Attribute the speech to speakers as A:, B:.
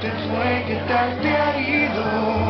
A: te fue que tal te ha ido.